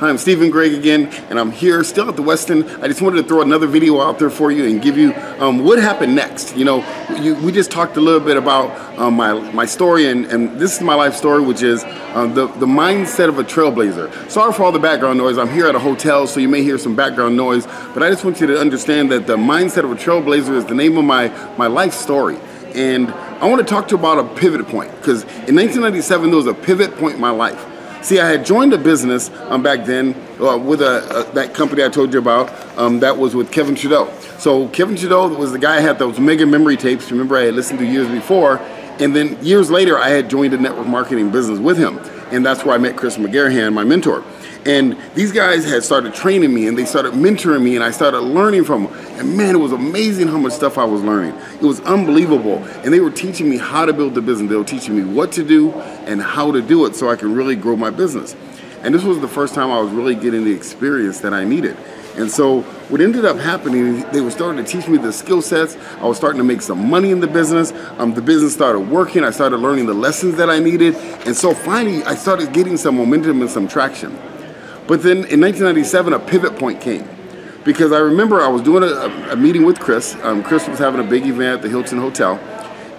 Hi, I'm Stephen Gregg again, and I'm here still at the Westin. I just wanted to throw another video out there for you and give you um, what happened next. You know, you, we just talked a little bit about um, my my story, and, and this is my life story, which is um, the the mindset of a trailblazer. Sorry for all the background noise. I'm here at a hotel, so you may hear some background noise, but I just want you to understand that the mindset of a trailblazer is the name of my my life story. And I want to talk to you about a pivot point because in 1997 there was a pivot point in my life. See, I had joined a business um, back then uh, with a, that company I told you about. Um, that was with Kevin Trudeau. So Kevin Trudeau was the guy I had those mega memory tapes. Remember, I had listened to years before, and then years later, I had joined a network marketing business with him, and that's where I met Chris McGarrahan, my mentor. And these guys had started training me and they started mentoring me and I started learning from them. And man, it was amazing how much stuff I was learning. It was unbelievable. And they were teaching me how to build the business. They were teaching me what to do and how to do it so I can really grow my business. And this was the first time I was really getting the experience that I needed. And so what ended up happening, they were starting to teach me the skill sets. I was starting to make some money in the business. Um, the business started working. I started learning the lessons that I needed. And so finally, I started getting some momentum and some traction. But then in 1997, a pivot point came. Because I remember I was doing a, a meeting with Chris. Um, Chris was having a big event at the Hilton Hotel.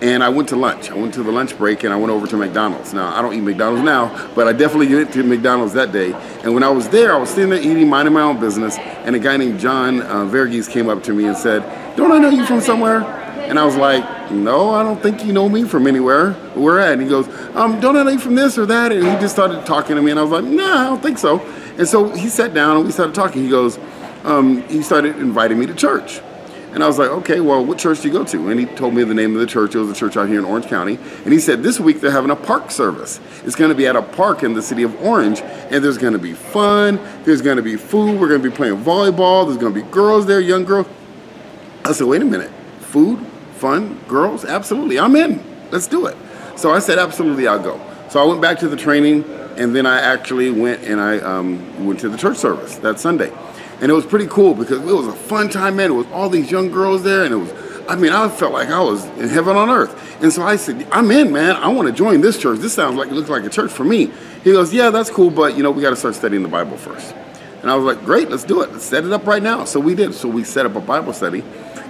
And I went to lunch. I went to the lunch break and I went over to McDonald's. Now, I don't eat McDonald's now, but I definitely went to McDonald's that day. And when I was there, I was sitting there eating, minding my own business. And a guy named John uh, Verghese came up to me and said, Don't I know you from somewhere? And I was like, no, I don't think you know me from anywhere. Where at? And he goes, um, don't I know you from this or that? And he just started talking to me, and I was like, nah, I don't think so. And so he sat down and we started talking. He goes, um, he started inviting me to church. And I was like, okay, well, what church do you go to? And he told me the name of the church. It was a church out here in Orange County. And he said, this week they're having a park service. It's going to be at a park in the city of Orange. And there's going to be fun. There's going to be food. We're going to be playing volleyball. There's going to be girls there, young girls. I said, wait a minute. Food, fun, girls? Absolutely. I'm in. Let's do it. So I said, absolutely, I'll go. So I went back to the training and then I actually went and I um, went to the church service that Sunday. And it was pretty cool because it was a fun time, man. It was all these young girls there, and it was, I mean, I felt like I was in heaven on earth. And so I said, I'm in, man. I want to join this church. This sounds like it looks like a church for me. He goes, Yeah, that's cool, but you know, we got to start studying the Bible first. And I was like, Great, let's do it. Let's set it up right now. So we did. So we set up a Bible study.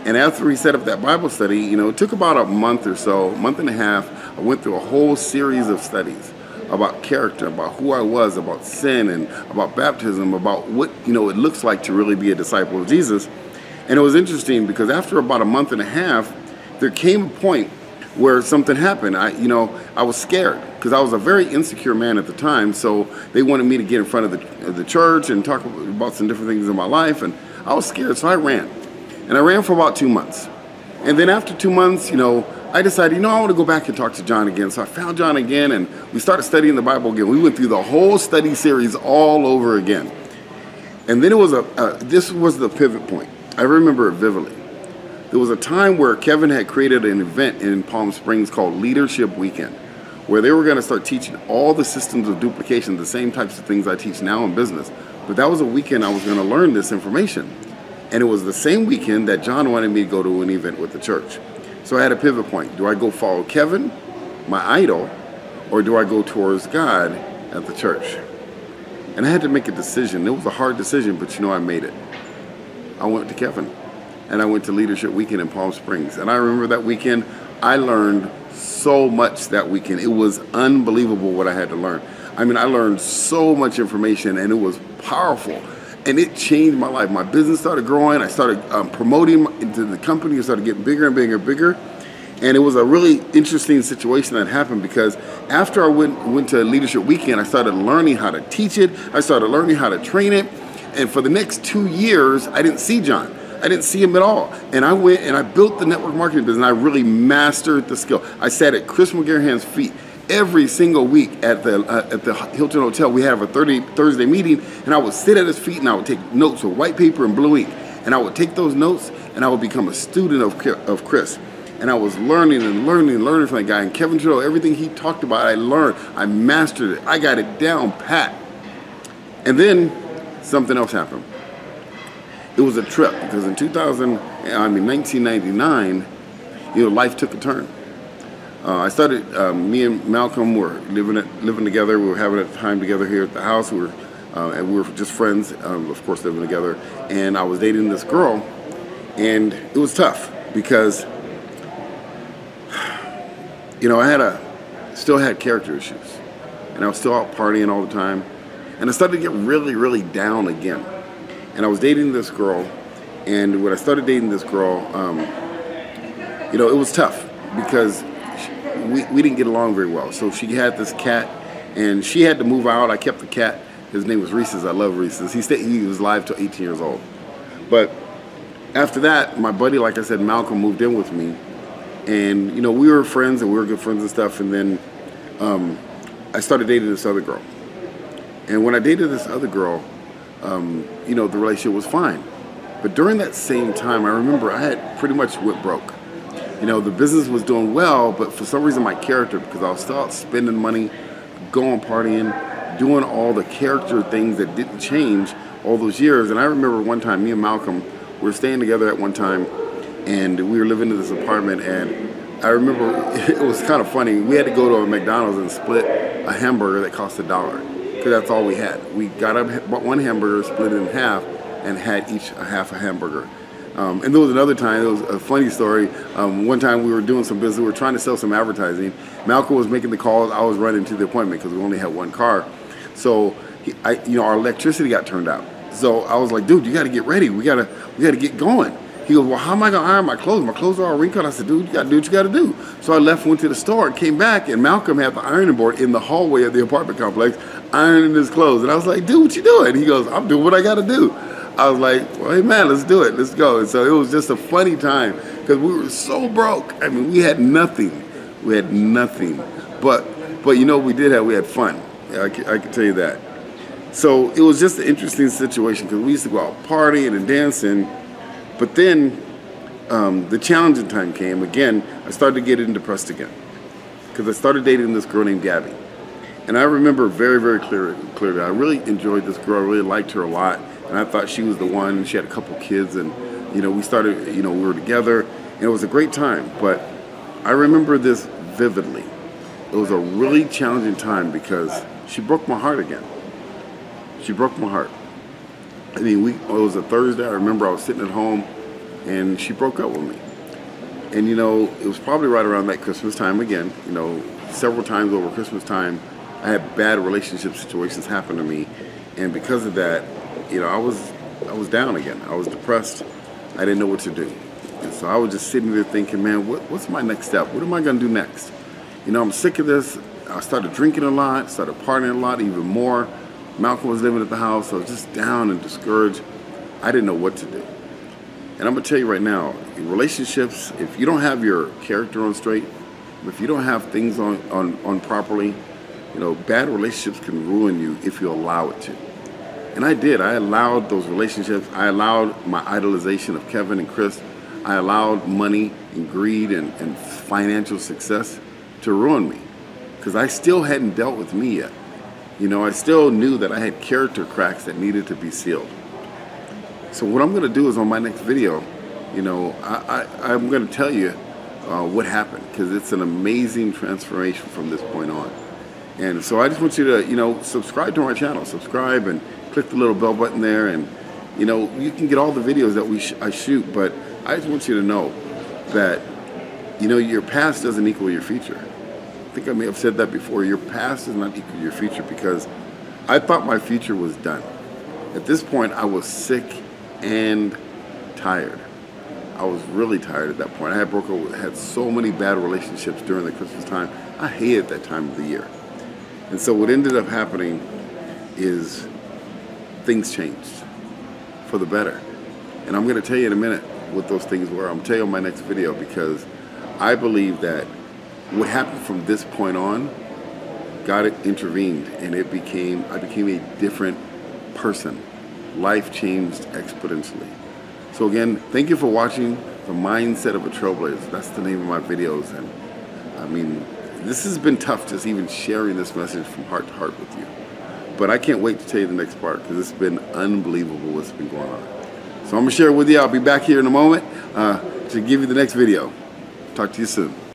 And after we set up that Bible study, you know, it took about a month or so, month and a half. I went through a whole series of studies about character, about who I was, about sin, and about baptism, about what you know it looks like to really be a disciple of Jesus. And it was interesting because after about a month and a half, there came a point where something happened. I, you know, I was scared because I was a very insecure man at the time. So they wanted me to get in front of the, the church and talk about some different things in my life, and I was scared. So I ran, and I ran for about two months. And then after two months, you know, I decided, you know, I want to go back and talk to John again. So I found John again and we started studying the Bible again. We went through the whole study series all over again. And then it was a, this was the pivot point. I remember it vividly. There was a time where Kevin had created an event in Palm Springs called Leadership Weekend, where they were going to start teaching all the systems of duplication, the same types of things I teach now in business. But that was a weekend I was going to learn this information. And it was the same weekend that John wanted me to go to an event with the church. So I had a pivot point. Do I go follow Kevin, my idol, or do I go towards God at the church? And I had to make a decision. It was a hard decision, but you know, I made it. I went to Kevin and I went to Leadership Weekend in Palm Springs. And I remember that weekend, I learned so much that weekend. It was unbelievable what I had to learn. I mean, I learned so much information and it was powerful and it changed my life. My business started growing. I started um, promoting into the company. It started getting bigger and bigger and bigger. And it was a really interesting situation that happened because after I went went to Leadership Weekend, I started learning how to teach it. I started learning how to train it. And for the next two years, I didn't see John. I didn't see him at all. And I went and I built the network marketing business. I really mastered the skill. I sat at Chris McGarrahan's feet every single week at the uh, at the Hilton Hotel. We have a 30, Thursday meeting, and I would sit at his feet and I would take notes with white paper and blue ink, and I would take those notes and I would become a student of of Chris. And I was learning and learning and learning from that guy. And Kevin Trudeau, everything he talked about, I learned. I mastered it. I got it down pat. And then something else happened. It was a trip because in 2000, I mean 1999, you know, life took a turn. Uh, I started. Um, me and Malcolm were living it, living together. We were having a time together here at the house. We were uh, and we were just friends, um, of course, living together. And I was dating this girl, and it was tough because, you know, I had a, still had character issues, and I was still out partying all the time, and I started to get really, really down again. And I was dating this girl, and when I started dating this girl, um, you know, it was tough because we, we didn't get along very well. So she had this cat, and she had to move out. I kept the cat. His name was Reese's. I love Reese's. He stayed. He was alive till 18 years old. But after that, my buddy, like I said, Malcolm, moved in with me, and you know we were friends and we were good friends and stuff. And then um, I started dating this other girl. And when I dated this other girl, um, you know the relationship was fine. But during that same time, I remember I had pretty much went broke you know, the business was doing well, but for some reason my character, because I was out spending money, going partying, doing all the character things that didn't change all those years. And I remember one time, me and Malcolm we were staying together at one time, and we were living in this apartment, and I remember it was kind of funny. We had to go to a McDonald's and split a hamburger that cost a dollar, because that's all we had. We got up, bought one hamburger, split it in half, and had each a half a hamburger. Um, and there was another time, it was a funny story. Um, one time we were doing some business, we were trying to sell some advertising. Malcolm was making the calls, I was running to the appointment because we only had one car. So, he, I, you know, our electricity got turned out. So I was like, dude, you got to get ready. We got to, we got to get going. He goes, well, how am I to iron my clothes? My clothes are all wrinkled. I said, dude, you got to do what you got to do. So I left, went to the store, came back, and Malcolm had the ironing board in the hallway of the apartment complex, ironing his clothes. And I was like, dude, what you doing? He goes, I'm doing what I got to do. I was like, well, hey man, let's do it, let's go. And so it was just a funny time because we were so broke. I mean, we had nothing. We had nothing. But but you know we did have we had fun. I can, I can tell you that. So it was just an interesting situation because we used to go out partying and dancing, but then um, the challenging time came again. I started to get getting depressed again because I started dating this girl named Gabby, and I remember very very clearly. Clearly, I really enjoyed this girl. I really liked her a lot and I thought she was the one. She had a couple kids, and you know, we started. You know, we were together, and it was a great time. But I remember this vividly. It was a really challenging time because she broke my heart again. She broke my heart. I mean, we. It was a Thursday. I remember I was sitting at home, and she broke up with me. And you know, it was probably right around that Christmas time again. You know, several times over Christmas time, I had bad relationship situations happen to me, and because of that, you know, I was I was down again. I was depressed. I didn't know what to do. And so I was just sitting there thinking, man, what, what's my next step? What am I going to do next? You know, I'm sick of this. I started drinking a lot, started partying a lot, even more. Malcolm was living at the house. I was just down and discouraged. I didn't know what to do. And I'm going to tell you right now, relationships, if you don't have your character on straight, if you don't have things on, on, on properly, you know, bad relationships can ruin you if you allow it to. And I did. I allowed those relationships. I allowed my idolization of Kevin and Chris. I allowed money and greed and, and financial success to ruin me because I still hadn't dealt with me yet. You know, I still knew that I had character cracks that needed to be sealed. So what I'm going to do is on my next video, you know, I, I, am going to tell you uh, what happened because it's an amazing transformation from this point on. And so I just want you to, you know, subscribe to our channel, subscribe and click the little bell button there, and you know you can get all the videos that we sh I shoot. But I just want you to know that you know your past doesn't equal your future. I think I may have said that before. Your past does not equal your future because I thought my future was done. At this point, I was sick and tired. I was really tired at that point. I had broke had so many bad relationships during the Christmas time. I hated that time of the year. And so what ended up happening is things changed for the better. And I'm going to tell you in a minute what those things were. I'm going to tell you in my next video because I believe that what happened from this point on, God it intervened and it became, I became a different person. Life changed exponentially. So again, thank you for watching The Mindset of a Trailblazer. That's the name of my videos. And I mean, this has been tough just even sharing this message from heart to heart with you. But I can't wait to tell you the next part because it's been unbelievable what's been going on. So I'm going to share it with you. I'll be back here in a moment uh, to give you the next video. Talk to you soon.